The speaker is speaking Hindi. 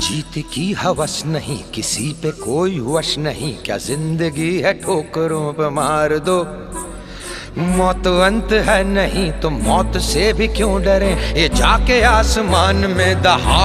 जीत की हवस नहीं, किसी पे कोई वश नहीं। क्या ज़िंदगी है ठोकरों पे मार दो। मौत अंत है नहीं तो मौत से भी क्यों डरे? ये जाके आसमान में दहा